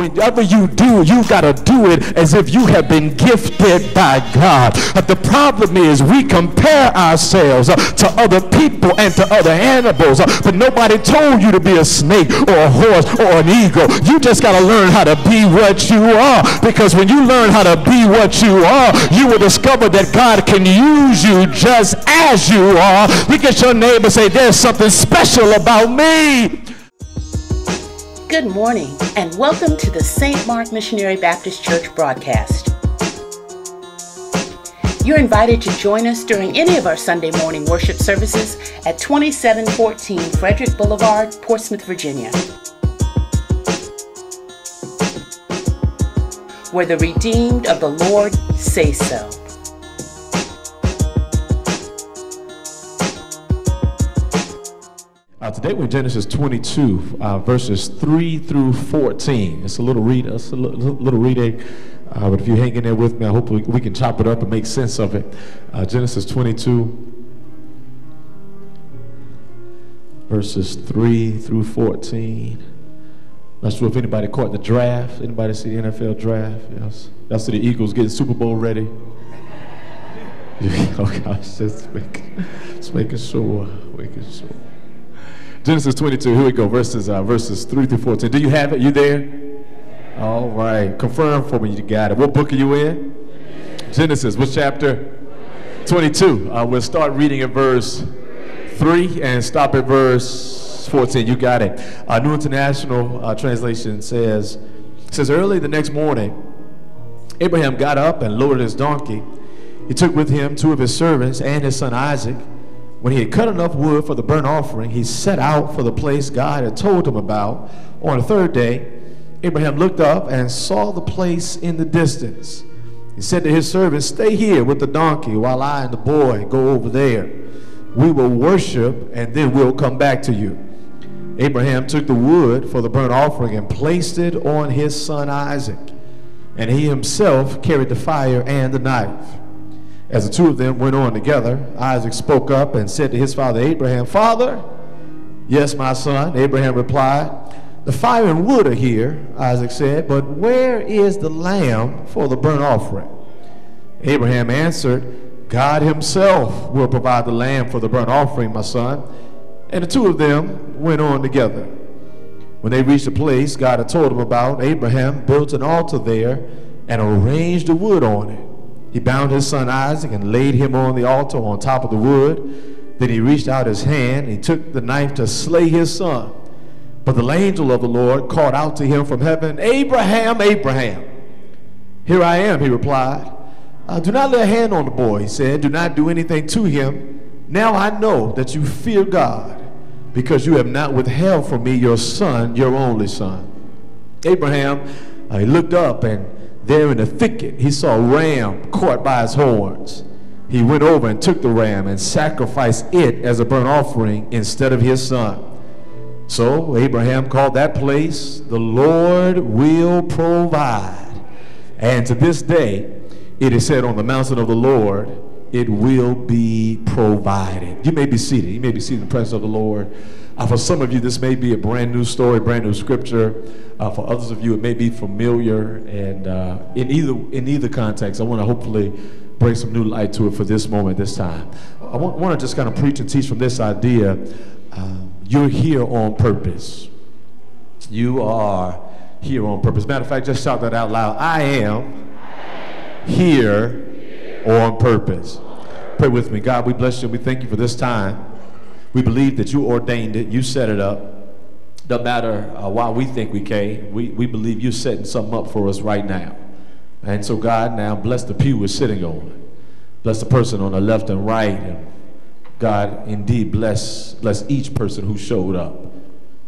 Whenever you do, you got to do it as if you have been gifted by God. But the problem is we compare ourselves uh, to other people and to other animals. Uh, but nobody told you to be a snake or a horse or an eagle. You just got to learn how to be what you are. Because when you learn how to be what you are, you will discover that God can use you just as you are. Look at your neighbor say, there's something special about me. Good morning, and welcome to the St. Mark Missionary Baptist Church broadcast. You're invited to join us during any of our Sunday morning worship services at 2714 Frederick Boulevard, Portsmouth, Virginia. Where the redeemed of the Lord say so. Uh, today we're Genesis 22, uh, verses 3 through 14. It's a little read, it's a little, little reading, uh, but if you hang in there with me, I hope we, we can chop it up and make sense of it. Uh, Genesis 22, verses 3 through 14. Not sure if anybody caught the draft. Anybody see the NFL draft? Yes. Y'all see the Eagles getting Super Bowl ready? oh gosh, just making, just making sure, making sure. Genesis 22, here we go, verses, uh, verses 3 through 14. Do you have it? You there? All right. Confirm for me you got it. What book are you in? Genesis. What chapter? 22. Uh, we'll start reading at verse 3 and stop at verse 14. You got it. Uh, New International uh, Translation says, says, Early the next morning, Abraham got up and loaded his donkey. He took with him two of his servants and his son Isaac. When he had cut enough wood for the burnt offering, he set out for the place God had told him about. On the third day, Abraham looked up and saw the place in the distance. He said to his servants, Stay here with the donkey while I and the boy go over there. We will worship and then we'll come back to you. Abraham took the wood for the burnt offering and placed it on his son Isaac. And he himself carried the fire and the knife. As the two of them went on together, Isaac spoke up and said to his father Abraham, Father, yes, my son. Abraham replied, The fire and wood are here, Isaac said, but where is the lamb for the burnt offering? Abraham answered, God himself will provide the lamb for the burnt offering, my son. And the two of them went on together. When they reached the place God had told them about, Abraham built an altar there and arranged the wood on it. He bound his son Isaac and laid him on the altar on top of the wood. Then he reached out his hand and he took the knife to slay his son. But the angel of the Lord called out to him from heaven, Abraham, Abraham. Here I am, he replied. Uh, do not lay a hand on the boy, he said. Do not do anything to him. Now I know that you fear God, because you have not withheld from me your son, your only son. Abraham, uh, he looked up and there in the thicket, he saw a ram caught by his horns. He went over and took the ram and sacrificed it as a burnt offering instead of his son. So Abraham called that place, the Lord will provide. And to this day, it is said on the mountain of the Lord, it will be provided. You may be seated. You may be seated in the presence of the Lord. Uh, for some of you, this may be a brand new story, brand new scripture. Uh, for others of you, it may be familiar. And uh, in either in either context, I want to hopefully bring some new light to it for this moment, this time. I want, want to just kind of preach and teach from this idea. Um, you're here on purpose. You are here on purpose. Matter of fact, just shout that out loud. I am here on purpose. Pray with me. God, we bless you. We thank you for this time. We believe that you ordained it, you set it up. Doesn't matter uh, why we think we came, we, we believe you're setting something up for us right now. And so, God, now bless the pew we're sitting on. Bless the person on the left and right. And God, indeed, bless, bless each person who showed up.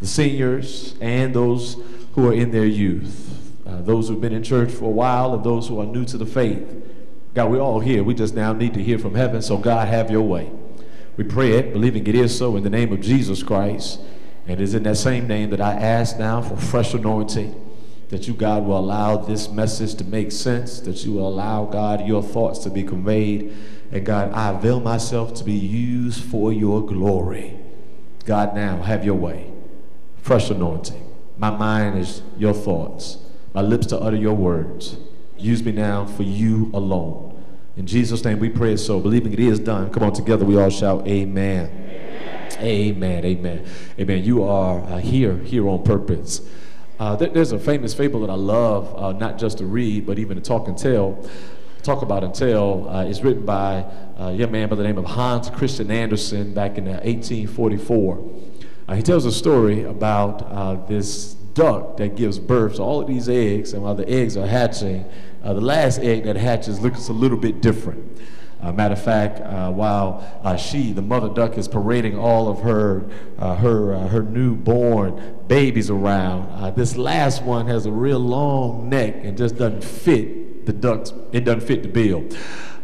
The seniors and those who are in their youth. Uh, those who've been in church for a while and those who are new to the faith. God, we're all here. We just now need to hear from heaven. So, God, have your way. We pray it, believing it is so in the name of Jesus Christ. And it is in that same name that I ask now for fresh anointing, that you, God, will allow this message to make sense, that you will allow, God, your thoughts to be conveyed. And God, I avail myself to be used for your glory. God, now have your way. Fresh anointing. My mind is your thoughts. my lips to utter your words. Use me now for you alone. In Jesus' name we pray so, believing it is done. Come on, together we all shout, Amen. Amen. Amen. Amen. You are uh, here, here on purpose. Uh, there's a famous fable that I love, uh, not just to read, but even to talk and tell. Talk about and tell. Uh, it's written by a young man by the name of Hans Christian Andersen back in 1844. Uh, uh, he tells a story about this duck that gives birth to all of these eggs, and while the eggs are hatching, the last egg that hatches looks a little bit different. Uh, matter of fact, uh, while uh, she, the mother duck, is parading all of her uh, her uh, her newborn babies around, uh, this last one has a real long neck and just doesn't fit the ducks. It doesn't fit the bill.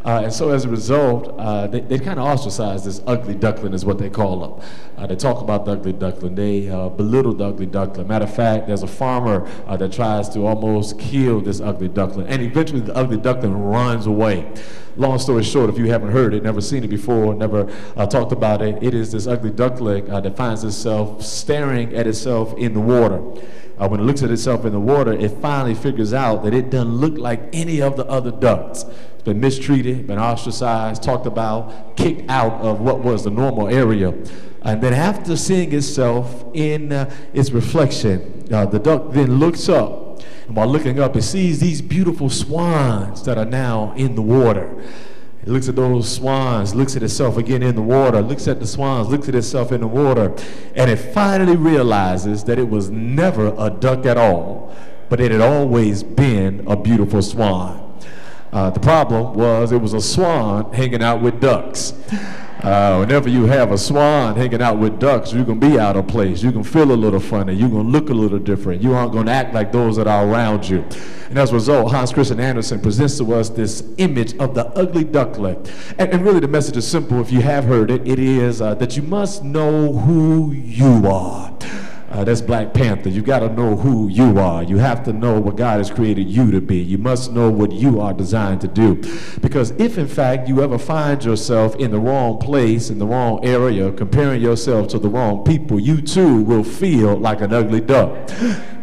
Uh, and so as a result, uh, they, they kind of ostracize this ugly duckling is what they call them. Uh, they talk about the ugly duckling. They uh, belittle the ugly duckling. Matter of fact, there's a farmer uh, that tries to almost kill this ugly duckling. And eventually the ugly duckling runs away. Long story short, if you haven't heard it, never seen it before, never uh, talked about it, it is this ugly duckling that finds itself staring at itself in the water. Uh, when it looks at itself in the water, it finally figures out that it doesn't look like any of the other ducks been mistreated, been ostracized, talked about, kicked out of what was the normal area. And then after seeing itself in uh, its reflection, uh, the duck then looks up. And while looking up, it sees these beautiful swans that are now in the water. It looks at those swans, looks at itself again in the water, looks at the swans, looks at itself in the water, and it finally realizes that it was never a duck at all, but it had always been a beautiful swan. Uh, the problem was it was a swan hanging out with ducks. Uh, whenever you have a swan hanging out with ducks, you're going to be out of place. You're going to feel a little funny. You're going to look a little different. You aren't going to act like those that are around you. And as a result, Hans Christian Andersen presents to us this image of the ugly duckling. And, and really, the message is simple. If you have heard it, it is uh, that you must know who you are. Uh, that's Black Panther. You got to know who you are. You have to know what God has created you to be. You must know what you are designed to do. Because if, in fact, you ever find yourself in the wrong place, in the wrong area, comparing yourself to the wrong people, you too will feel like an ugly duck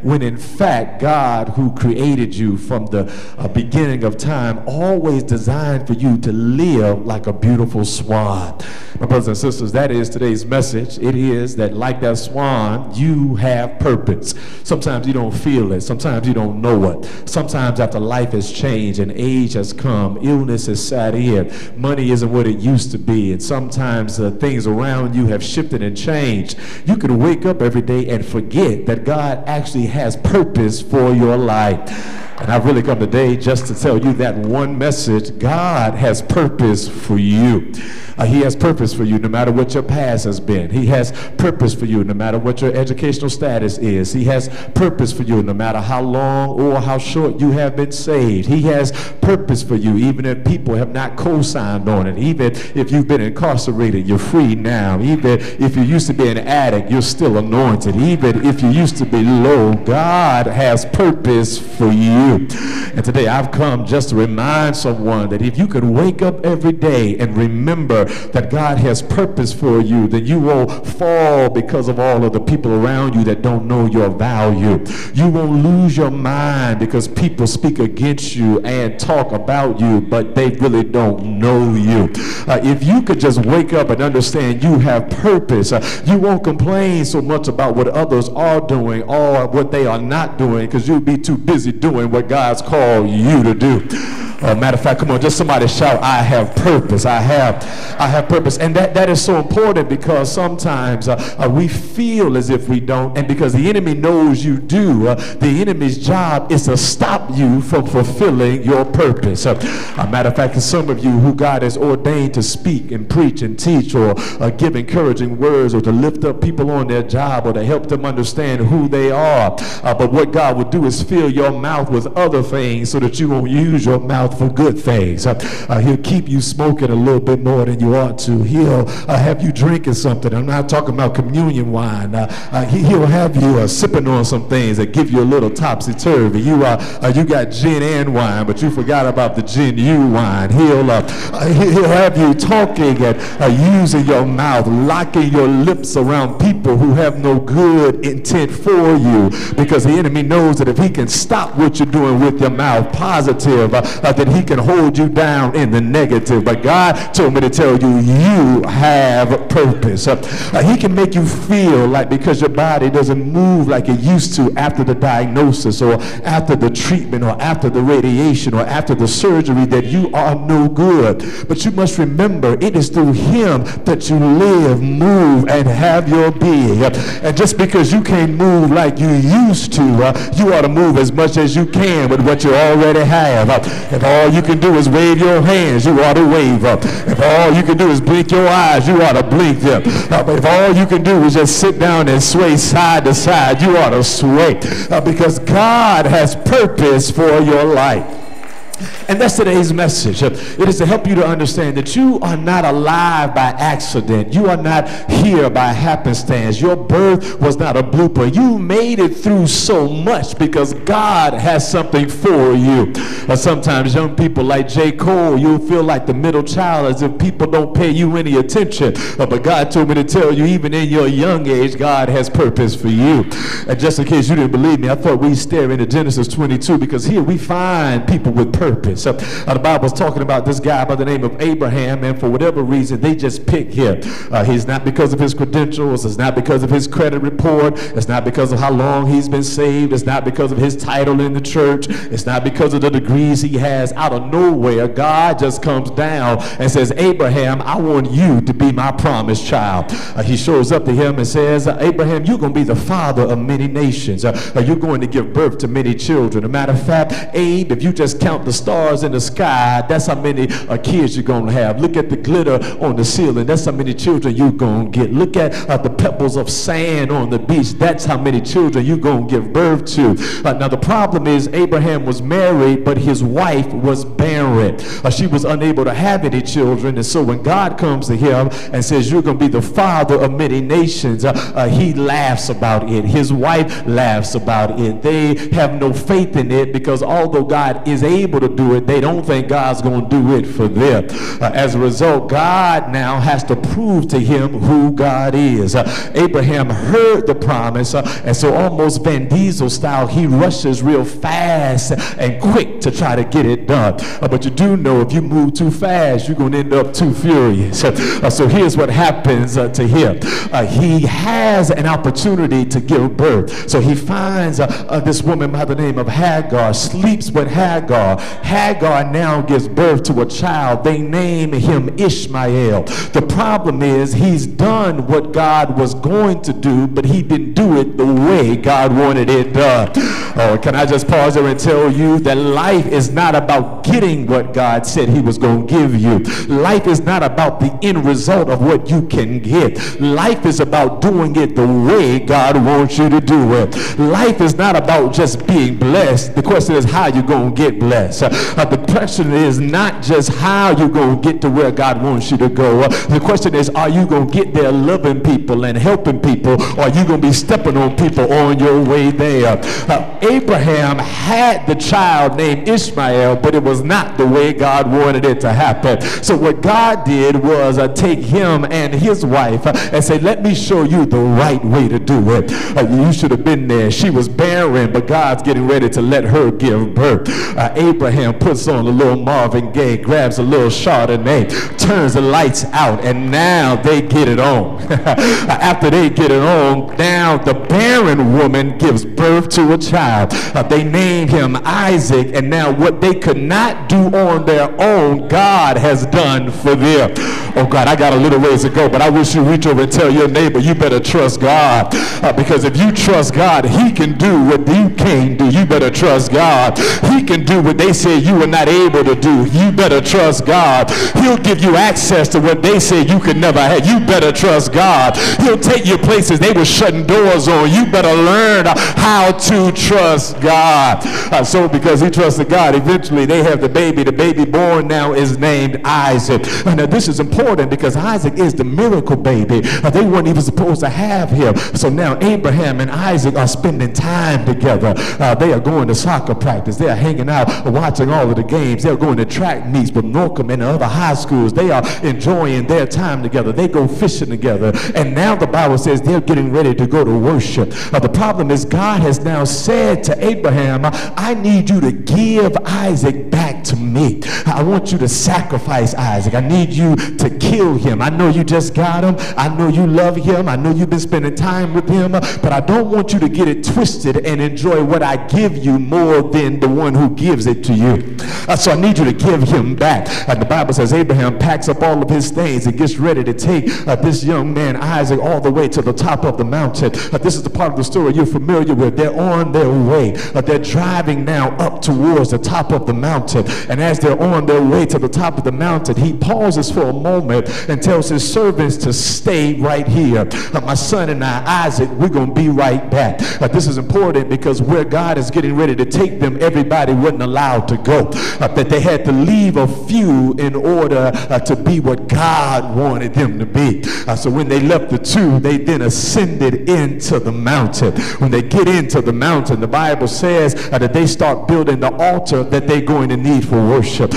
when in fact God who created you from the uh, beginning of time always designed for you to live like a beautiful swan. My brothers and sisters, that is today's message. It is that like that swan, you have purpose. Sometimes you don't feel it. Sometimes you don't know it. Sometimes after life has changed and age has come, illness has sat in, money isn't what it used to be, and sometimes uh, things around you have shifted and changed. You can wake up every day and forget that God actually has purpose for your life. And I've really come today just to tell you that one message God has purpose for you. Uh, he has purpose for you no matter what your past has been. He has purpose for you no matter what your educational status is. He has purpose for you no matter how long or how short you have been saved. He has purpose for you even if people have not co-signed on it. Even if you've been incarcerated, you're free now. Even if you used to be an addict, you're still anointed. Even if you used to be low, God has purpose for you. And today I've come just to remind someone that if you could wake up every day and remember that God has purpose for you, then you won't fall because of all of the people around you that don't know your value. You won't lose your mind because people speak against you and talk about you, but they really don't know you. Uh, if you could just wake up and understand you have purpose, uh, you won't complain so much about what others are doing or what they are not doing because you'll be too busy doing what God's called you to do. Uh, matter of fact, come on, just somebody shout, I have purpose. I have, I have purpose. And that, that is so important because sometimes uh, uh, we feel as if we don't. And because the enemy knows you do, uh, the enemy's job is to stop you from fulfilling your purpose. Uh, matter of fact, some of you who God has ordained to speak and preach and teach or uh, give encouraging words or to lift up people on their job or to help them understand who they are. But what God will do is fill your mouth with other things so that you won't use your mouth for good things. Uh, uh, he'll keep you smoking a little bit more than you ought to. He'll uh, have you drinking something. I'm not talking about communion wine. Uh, uh, he, will have you sipping on some things that give you a little topsy turvy. You you got gin and wine, but you forgot about the gin you wine. He'll he'll have you talking and using your mouth, locking your lips around people who have no good intent for you, because the enemy knows that if he can stop what you're doing with your mouth, positive, uh, uh, that he can hold you down in the negative. But God told me to tell you, you have purpose. Uh, uh, he can make you feel like because your body doesn't move like it used to after the diagnosis or after the treatment or after the radiation or after the surgery that you are no good. But you must remember it is through him that you live, move, and have your being. And just because you can't move like you used to, uh, you ought to move as much as you can with what you already have. If all you can do is wave your hands, you ought to wave. them. If all you can do is blink your eyes, you ought to blink them. Uh, but if all you can do is just sit down and sway side to side, you ought to sway. Uh, because God has purpose for your life. And that's today's message. It is to help you to understand that you are not alive by accident. You are not here by happenstance. Your birth was not a blooper. You made it through so much because God has something for you. Or sometimes young people like J. Cole, you feel like the middle child as if people don't pay you any attention. Uh, but God told me to tell you, even in your young age, God has purpose for you. And just in case you didn't believe me, I thought we'd stare into Genesis 22 because here we find people with purpose. Uh, the Bible's talking about this guy by the name of Abraham, and for whatever reason, they just pick him. Uh, he's not because of his credentials. It's not because of his credit report. It's not because of how long he's been saved. It's not because of his title in the church. It's not because of the degrees he has. Out of nowhere, God just comes down and says, Abraham, I want you to be my promised child. Uh, he shows up to him and says, Abraham, you're going to be the father of many nations. Uh, you're going to give birth to many children. a matter of fact, Abe, if you just count the stars, stars in the sky, that's how many uh, kids you're going to have. Look at the glitter on the ceiling. That's how many children you're going to get. Look at uh, the pebbles of sand on the beach. That's how many children you're going to give birth to. Uh, now, the problem is Abraham was married, but his wife was barren. Uh, she was unable to have any children. And so when God comes to him and says, you're going to be the father of many nations, uh, uh, he laughs about it. His wife laughs about it. They have no faith in it because although God is able to do it, it, they don't think God's going to do it for them. Uh, as a result, God now has to prove to him who God is. Uh, Abraham heard the promise, uh, and so almost Vin Diesel style, he rushes real fast and quick to try to get it done. Uh, but you do know if you move too fast, you're going to end up too furious. Uh, so here's what happens uh, to him. he has an opportunity to give birth. So he finds this woman by the name of Hagar, sleeps with Hagar. Hagar Hagar now gives birth to a child. They name him Ishmael. The problem is he's done what God was going to do, but he didn't do it the way God wanted it done. Oh, can I just pause there and tell you that life is not about getting what God said he was going to give you. Life is not about the end result of what you can get. Life is about doing it the way God wants you to do it. Life is not about just being blessed. The question is how you going to get blessed. Uh, the question is not just how you're going to get to where God wants you to go. Uh, the question is, are you going to get there loving people and helping people, or are you going to be stepping on people on your way there? Uh, Abraham had the child named Ishmael, but it was not the way God wanted it to happen. So what God did was uh, take him and his wife uh, and say, let me show you the right way to do it. Uh, you should have been there. She was barren, but God's getting ready to let her give birth. Abraham puts on a little Marvin Gaye, grabs a little Chardonnay, turns the lights out, and now they get it on. After they get it on, now the barren woman gives birth to a child. Uh, they named him Isaac, and now what they could not do on their own, God has done for them. Oh God, I got a little ways to go, but I wish you reach over and tell your neighbor, you better trust God. Uh, because if you trust God, he can do what you can't do. You better trust God. He can do what they say you were not able to do. You better trust God. He'll give you access to what they say you could never have. You better trust God. He'll take you places they were shutting doors on. You better learn how to trust God. Uh, so because he trusted God, eventually they have the baby. The baby born now is named Isaac. Uh, now this is important because Isaac is the miracle baby. Uh, they weren't even supposed to have him. So now Abraham and Isaac are spending time together. Uh, they are going to soccer practice. They are hanging out, watching all of the games. They're going to track meets with Norcom and other high schools. They are enjoying their time together. They go fishing together. And now the Bible says they're getting ready to go to worship. Uh, the problem is God has now said to Abraham, I need you to give Isaac back to me. I want you to sacrifice Isaac. I need you to kill him. I know you just got him. I know you love him. I know you've been spending time with him. But I don't want you to get it twisted and enjoy what I give you more than the one who gives it to you. Uh, so I need you to give him back. And the Bible says Abraham packs up all of his things and gets ready to take uh, this young man, Isaac, all the way to the top of the mountain. Uh, this is the part of the story you're familiar with. They're on their way. Uh, they're driving now up towards the top of the mountain. And as they're on their way to the top of the mountain, he pauses for a moment and tells his servants to stay right here. Uh, my son and I, Isaac, we're going to be right back. Uh, this is important because where God is getting ready to take them, everybody wasn't allowed to go. Uh, that they had to leave a few in order uh, to be what God wanted them to be. Uh, so when they left the two, they then ascended into the mountain. When they get into the mountain, the Bible says uh, that they start building the altar that they're going to need for worship.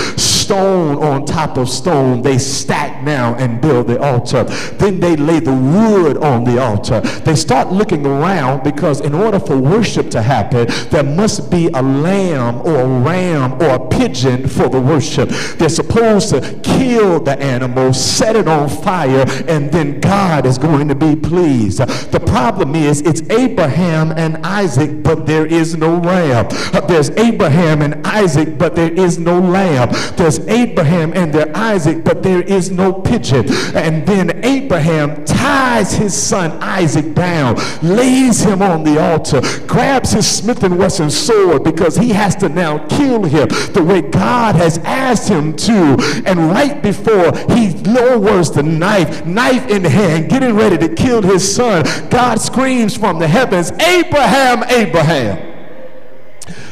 Stone on top of stone, they stack now and build the altar. Then they lay the wood on the altar. They start looking around because in order for worship to happen, there must be a lamb or a ram or a pigeon for the worship. They're supposed to kill the animal, set it on fire, and then God is going to be pleased. The problem is it's Abraham and Isaac, but there is no ram. There's Abraham and Isaac, but there is no lamb. There's Abraham and their Isaac, but there is no pigeon. And then Abraham ties his son Isaac down, lays him on the altar, grabs his Smith and Wesson sword because he has to now kill him the way God has asked him to. And right before he lowers the knife, knife in hand, getting ready to kill his son, God screams from the heavens, Abraham, Abraham.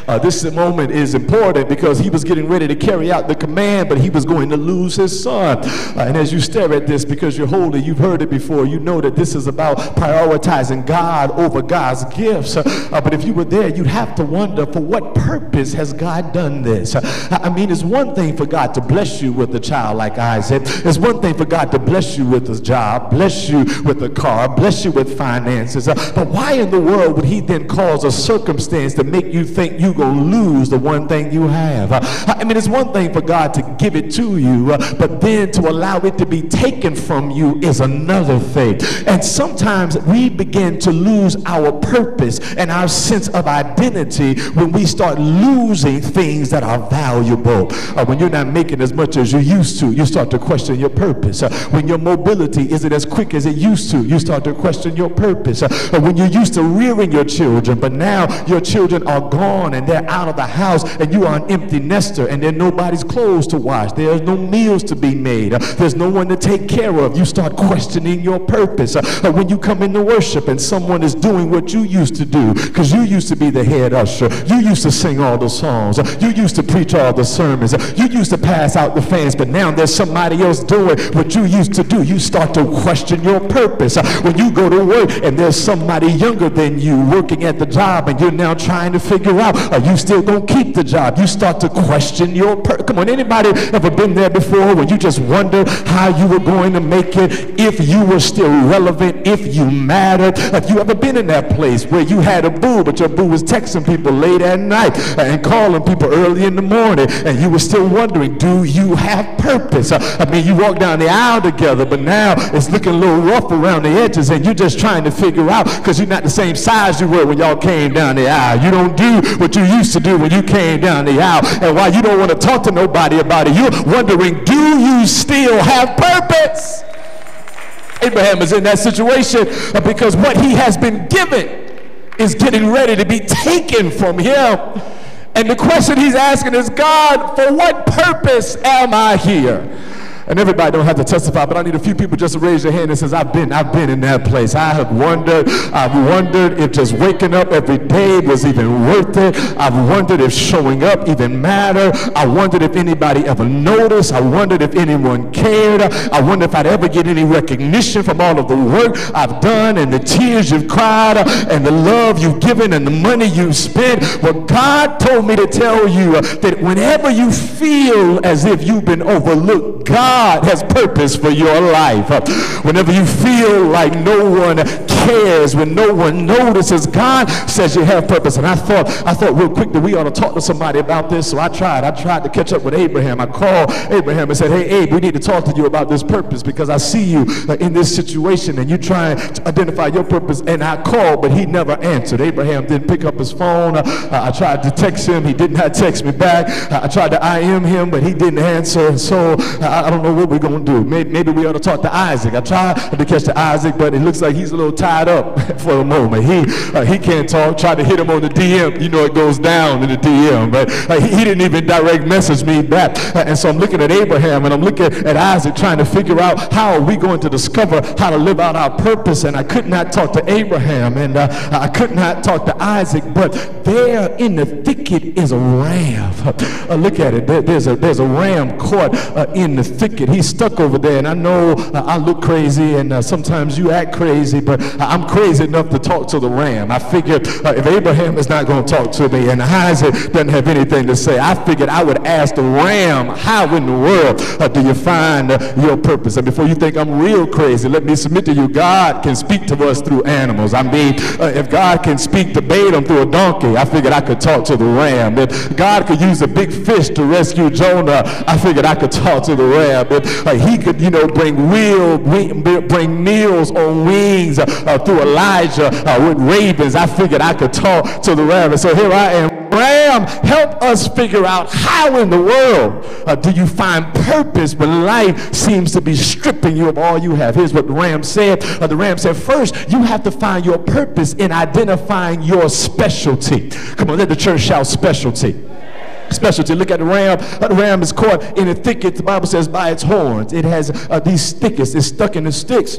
Uh, this moment is important because he was getting ready to carry out the command, but he was going to lose his son. Uh, and as you stare at this, because you're holy, you've heard it before, you know that this is about prioritizing God over God's gifts. Uh, but if you were there, you'd have to wonder for what purpose has God done this? I mean, it's one thing for God to bless you with a child like Isaac. It's one thing for God to bless you with a job, bless you with a car, bless you with finances. Uh, but why in the world would he then cause a circumstance to make you think you going to lose the one thing you have. Uh, I mean, it's one thing for God to give it to you, uh, but then to allow it to be taken from you is another thing. And sometimes we begin to lose our purpose and our sense of identity when we start losing things that are valuable. Uh, when you're not making as much as you used to, you start to question your purpose. Uh, when your mobility isn't as quick as it used to, you start to question your purpose. Uh, when you're used to rearing your children, but now your children are gone and they're out of the house and you are an empty nester and there's nobody's clothes to wash. There's no meals to be made. Uh, there's no one to take care of. You start questioning your purpose. Uh, uh when you come into worship and someone is doing what you used to do because you used to be the head usher. You used to sing all the songs. Uh, you used to preach all the sermons. Uh, you used to pass out the fans, but now there's somebody else doing what you used to do. You start to question your purpose. When you go to work and there's somebody younger than you working at the job and you're now trying to figure out, are you still going to keep the job. You start to question your per- Come on, anybody ever been there before when you just wonder how you were going to make it, if you were still relevant, if you mattered? Have you ever been in that place where you had a boo, but your boo was texting people late at night and calling people early in the morning, and you were still wondering, do you have purpose? Uh, I mean, you walk down the aisle together, but now it's looking a little rough around the edges, and you're just trying to figure out because you're not the same size you were when y'all came down the aisle. You don't do what you used to do when you came down the aisle. And why you don't want to talk to nobody about it, you're wondering, do you still have purpose? Abraham is in that situation uh, because what he has been given is getting ready to be taken from him. And the question he's asking is, God, for what purpose am I here? And everybody don't have to testify, but I need a few people just to raise your hand and says, I've been, I've been in that place. I have wondered, I've wondered if just waking up every day was even worth it. I've wondered if showing up even mattered. I wondered if anybody ever noticed. I wondered if anyone cared. I wondered if I'd ever get any recognition from all of the work I've done and the tears you've cried and the love you've given and the money you've spent. Well, God told me to tell you that whenever you feel as if you've been overlooked, God God has purpose for your life. Whenever you feel like no one cares, when no one notices, God says you have purpose. And I thought, I thought real quick that we ought to talk to somebody about this. So I tried. I tried to catch up with Abraham. I called Abraham and said, Hey, Abe, we need to talk to you about this purpose because I see you uh, in this situation and you're trying to identify your purpose. And I called, but he never answered. Abraham didn't pick up his phone. Uh, I tried to text him. He did not text me back. Uh, I tried to IM him, but he didn't answer. So uh, I, I don't know what we're going to do. Maybe, maybe, we ought to talk to Isaac. I tried to catch the Isaac, but it looks like he's a little tied up for a moment. He uh, he can't talk. Tried to hit him on the DM. You know it goes down in the DM, but uh, he, he, didn't even direct message me back. Uh, and so I'm looking at Abraham and I'm looking at Isaac trying to figure out how are we going to discover how to live out our purpose. And I could not talk to Abraham and uh, I could not talk to Isaac, but there in the thicket is a ram. Uh, look at it. There, there's, a, there's a ram caught uh, in the thicket He's stuck over there. And I know uh, I look crazy and uh, sometimes you act crazy, but I'm crazy enough to talk to the ram. I figured uh, if Abraham is not going to talk to me and Isaac doesn't have anything to say, I figured I would ask the ram, how in the world uh, do you find uh, your purpose? And before you think I'm real crazy, let me submit to you, God can speak to us through animals. I mean, uh, if God can speak to Balaam through a donkey, I figured I could talk to the ram. If God could use a big fish to rescue Jonah, I figured I could talk to the ram uh, he could, you know, bring wheel, bring meals on wings uh, through Elijah uh, with ravens. I figured I could talk to the ram. So here I am. Ram, help us figure out how in the world uh, do you find purpose when life seems to be stripping you of all you have. Here's what the ram said. Uh, the ram said, first, you have to find your purpose in identifying your specialty. Come on, let the church shout specialty specialty. Look at the ram. The ram is caught in a thicket, the Bible says, by its horns. It has uh, these thickets. It's stuck in the sticks.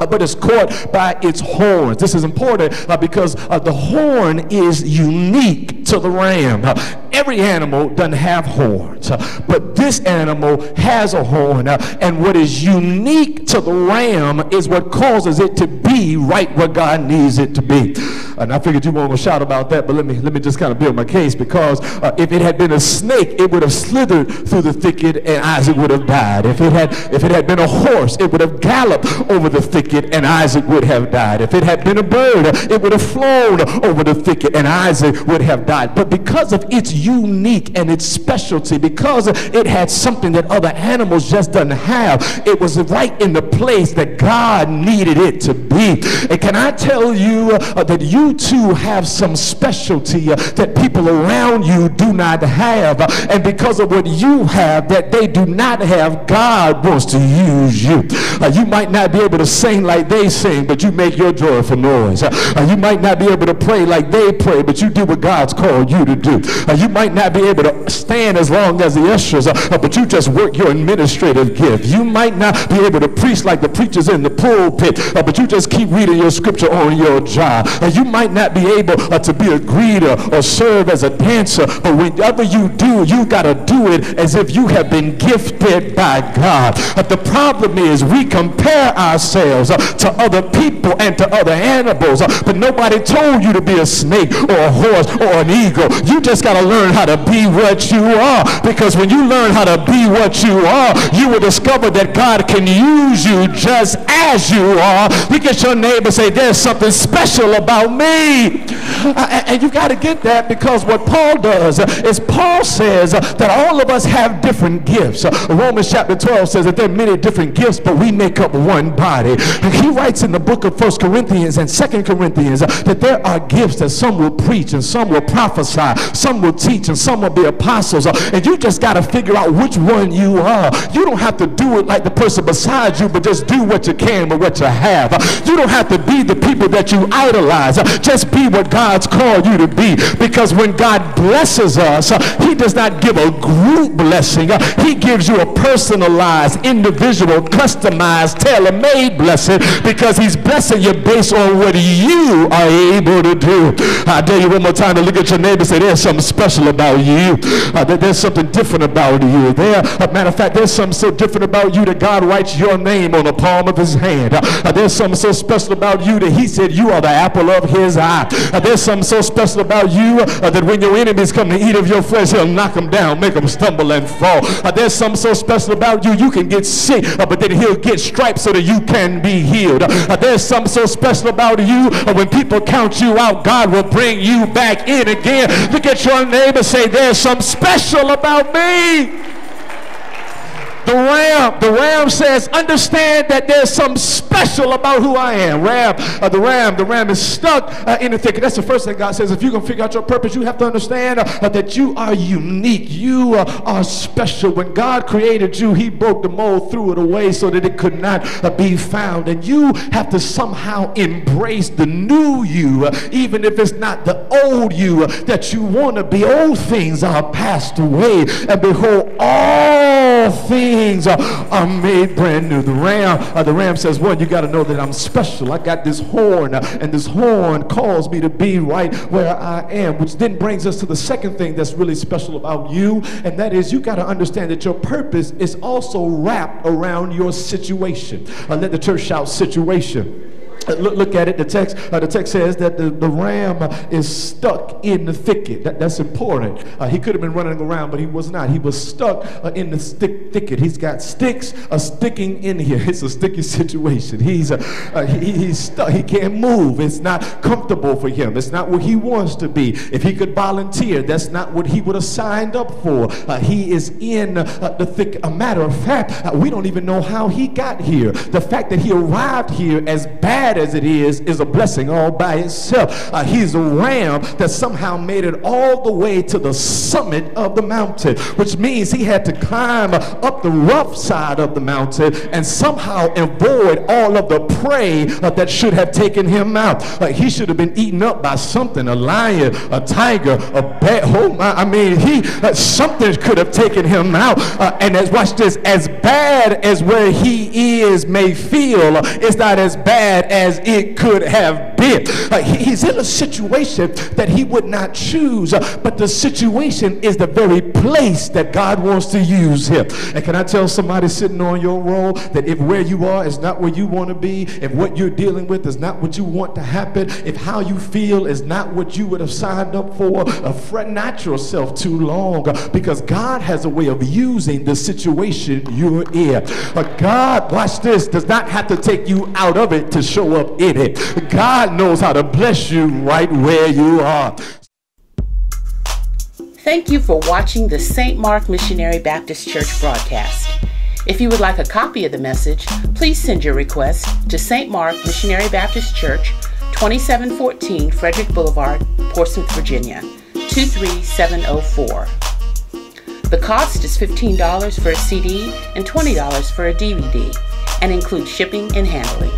Uh, but it's caught by its horns. This is important uh, because uh, the horn is unique to the ram. Uh, every animal doesn't have horns, uh, but this animal has a horn. Uh, and what is unique to the ram is what causes it to be right where God needs it to be. And I figured you weren't to shout about that, but let me, let me just kind of build my case because if it had been a snake, it would have slithered through the thicket and Isaac would have died. If it had, if it had been a horse, it would have galloped over the thicket thicket and Isaac would have died. If it had been a bird, it would have flown over the thicket and Isaac would have died. But because of its unique and its specialty, because it had something that other animals just doesn't have, it was right in the place that God needed it to be. And can I tell you uh, that you too have some specialty uh, that people around you do not have. And because of what you have that they do not have, God wants to use you. Uh, you might not be able to sing like they sing, but you make your joyful noise. Uh, you might not be able to pray like they pray, but you do what God's called you to do. You might not be able to stand as long as the ushers, but you just work your administrative gift. You might not be able to preach like the preachers in the pulpit, but you just keep reading your scripture on your job. You might not be able uh, to be a greeter or serve as a dancer, but whenever you do, you got to do it as if you have been gifted by God. But the problem is we compare ourselves uh, to other people and to other animals. Uh, but nobody told you to be a snake or a horse or an eagle. You just got to learn how to be what you are. Because when you learn how to be what you are, you will discover that God can use you just as you are. Look at your neighbor say, there's something special about me me. Uh, and you got to get that because what Paul does is Paul says that all of us have different gifts. Romans chapter 12 says that there are many different gifts, but we make up one body. He writes in the book of First Corinthians and Second Corinthians that there are gifts that some will preach and some will prophesy, some will teach and some will be apostles. And you just got to figure out which one you are. You don't have to do it like the person beside you, but just do what you can with what you have. You don't have to be the people that you idolize. Just be what God's called you to be. Because when God blesses us, he does not give a group blessing. He gives you a personalized, individual, customized, tailor-made blessing because he's blessing you based on what you are able to do. I dare you one more time to look at your neighbor and say, there's something special about you. Uh, there's something different about you. There, a matter of fact, there's something so different about you that God writes your name on the palm of his hand. Uh, there's something so special about you that he said you are the apple of his Uh, there's something so special about you uh, that when your enemies come to eat of your flesh, he'll knock them down, make them stumble and fall. Uh, there's something so special about you, you can get sick, uh, but then he'll get stripes so that you can be healed. There's something so special about you, when people count you out, God will bring you back in again. Look at your neighbor, say, there's something special about me. The ram, the ram says, understand that there's something special about who I am. Ram, uh, the ram, the ram is stuck uh, in the thicket. That's the first thing God says. If going to figure out your purpose, you have to understand uh, that you are unique. You uh, are special. When God created you, he broke the mold, threw it away so that it could not uh, be found. And you have to somehow embrace the new you, uh, even if it's not the old you that you want to be. Old things are passed away. And behold, all things things are made brand new. The ram, uh, the ram says, one, you got to know that I'm special. I got this horn, uh, and this horn calls me to be right where I am, which then brings us to the second thing that's really special about you, and that is you got to understand that your purpose is also wrapped around your situation. Uh, let the church shout situation. Uh, look, look at it. The text, uh, the text says that the, the ram is stuck in the thicket. That, that's important. Uh, he could have been running around, but he was not. He was stuck uh, in the stick, thicket. He's got sticks uh, sticking in here. It's a sticky situation. He's, uh, he, he's stuck. He can't move. It's not comfortable for him. It's not where he wants to be. If he could volunteer, that's not what he would have signed up for. he is in the thicket. A matter of fact, we don't even know how he got here. The fact that he arrived here as bad bad as it is, is a blessing all by itself. Uh, he's a ram that somehow made it all the way to the summit of the mountain, which means he had to climb up the rough side of the mountain and somehow avoid all of the prey uh, that should have taken him out. Uh, he should have been eaten up by something, a lion, a tiger, a bear. Oh my, I mean, he uh, something could have taken him out. Uh, and as watch this, as bad as where he is may feel, it's not as bad as as it could have been. Uh, he's in a situation that he would not choose, but the situation is the very place that God wants to use him. And can I tell somebody sitting on your roll that if where you are is not where you want to be, if what you're dealing with is not what you want to happen, if how you feel is not what you would have signed up for, uh, fret not yourself too long uh, because God has a way of using the situation you're in. But God, watch this, does not have to take you out of it to up in it. God knows how to bless you right where you are. Thank you for watching the St. Mark Missionary Baptist Church broadcast. If you would like a copy of the message, please send your request to St. Mark Missionary Baptist Church, 2714 Frederick Boulevard, Portsmouth, Virginia, 23704. The cost is $15 for a CD and $20 for a DVD and includes shipping and handling.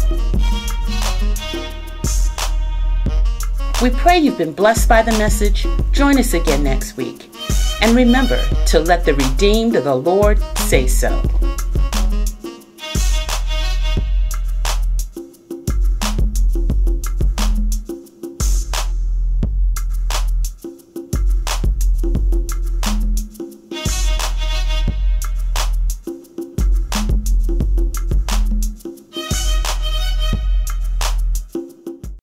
We pray you've been blessed by the message. Join us again next week. And remember to let the redeemed of the Lord say so.